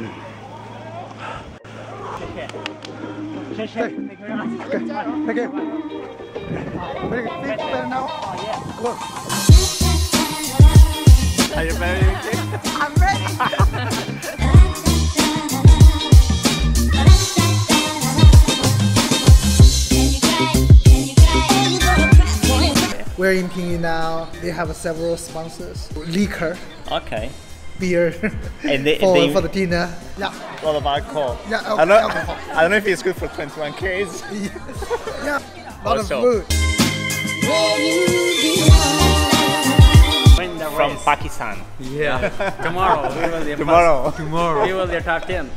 Thank you thank you. Are you okay? I'm ready. We're in Pingyu now. They have several sponsors. Liquor, Okay beer and they, for, they, for the dinner. Yeah. A lot of alcohol. Yeah, okay, I, don't, alcohol. I don't know if it's good for 21 kids. yeah, a lot also. of food. From Pakistan. Yeah. Tomorrow. We will Tomorrow. Tomorrow. We will be top 10.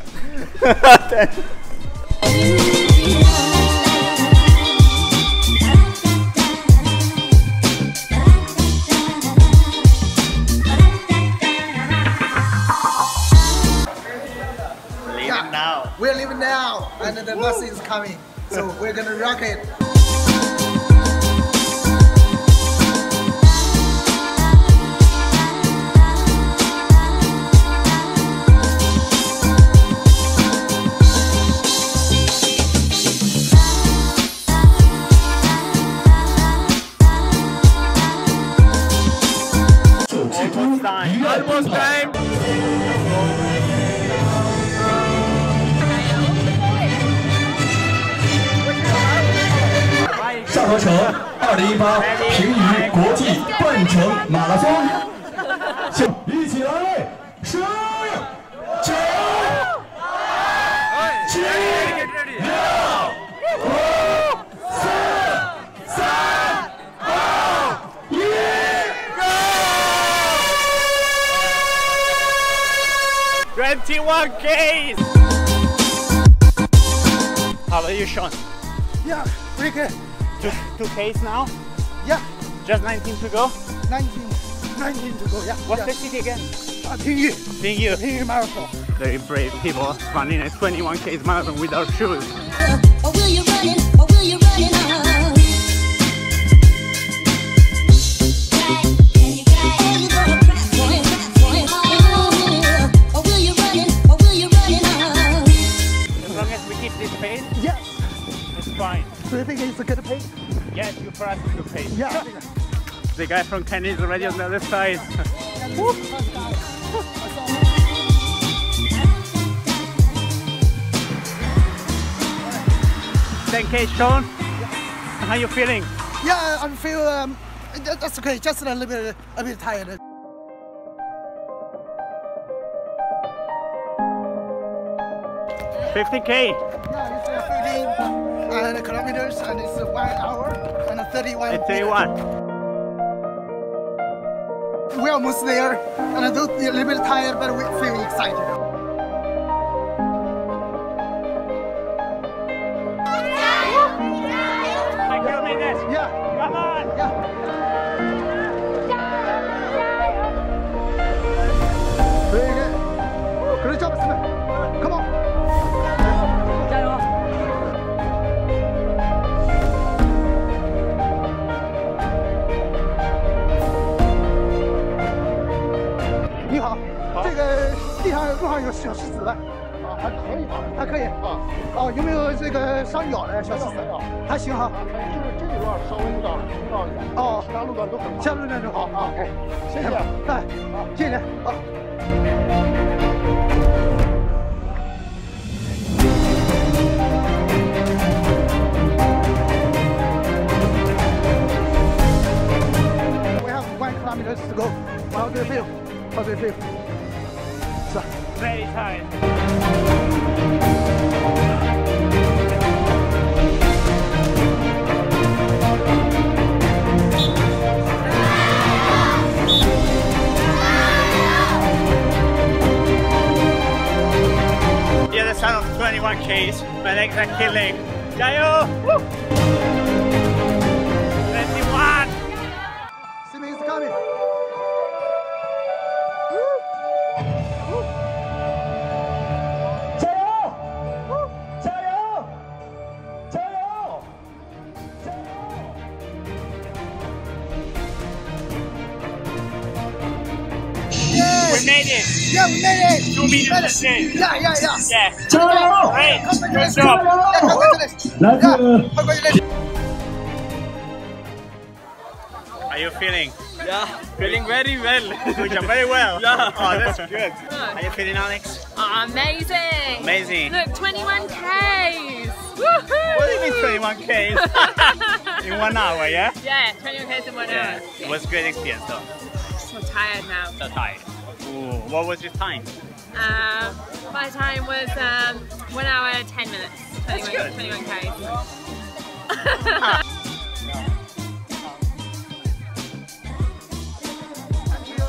And the bus is coming. So we're gonna rock it. 城二零一八平舆国际半程马拉松，请一起来，十、九、七、六、五、四、三、二、一21 Ks. How about you, Sean? Yeah, pretty good. Two, two Ks now? Yeah, Just 19 to go? 19, 19 to go. Yeah. What's yeah. the city again? Uh, Pingyu, Thank you. Marathon. Very brave people running a 21 Ks marathon without shoes. Or will you run it? Or will you run Yes, you for us it's good. Yeah. The guy from Kenya is already on the other side. Thank you, Sean. How you feeling? Yeah, I feel um, that's okay. Just a little bit, a bit tired. Fifty k Yeah, it's uh, 15 uh, kilometers and it's one hour and 31. It's 31. We're almost there, and I do feel a little bit tired, but we feel excited. 小石子的，啊，还可以吧？还可以啊，哦，有没有这个伤脚的小石子？还行哈。就是这一段稍微有点通道一点，哦其他路段都很好。下路段都好啊。哎，谢谢。哎，好，谢谢，好。We have one kilometers to go. How do you feel? How Very tired. The other side of 21 Ks, my legs are killing. Jayo! Woo! Made it. Yeah, we made it. Two meters percent. Yeah, yeah, yeah. Yeah. Ciao. Hey, good job. Congratulations. Are you feeling? Yeah, feeling very well. Very well. Yeah. Oh, that's good. Are you feeling, Alex? Oh, amazing. Amazing. Look, 21Ks. What do you mean 21Ks? in one hour, yeah? Yeah, 21Ks in one yeah. hour. It was a great experience, though. So tired now. So tired. Ooh, what was your time? Uh, my time was um, 1 hour 10 minutes. 21, good. 21Ks.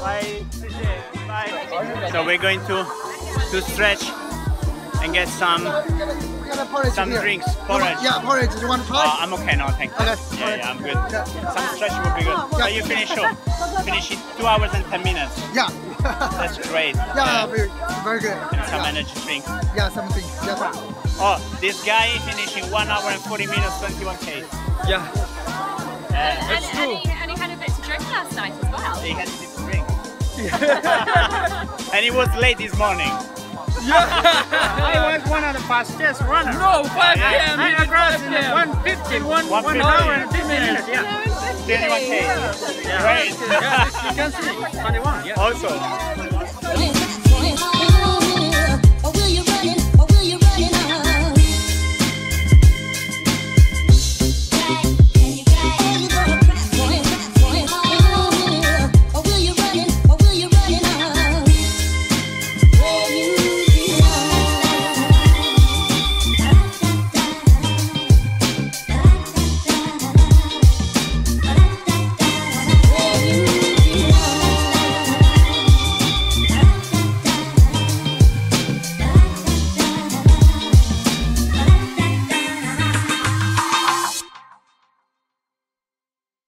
Bye. Bye. So we're going to to stretch and get some. We got a porridge Some drinks, porridge. Yeah, porridge. Do you want to try? Uh, I'm okay now, thank you. Okay. Yeah, yeah, I'm good. Yeah. Some stretch would be good. So you finish up. Finish in two hours and ten minutes. Yeah. That's great. yeah, very, very good. And some yeah. energy drink. yeah, something. Yeah. Oh, this guy finished in one hour and 40 minutes, 21k. Yeah. and, and, he, and he had a bit to drink last night as well. He had a bit to drink. and he was late this morning. Yeah. I was one of the fastest runners. No, 5 Yeah. p.m. I he did crossed 5 in 150, one, one 150. hour and 10 minutes. Yeah. 21k. Great. Yeah, you can see. 21. Yeah. also,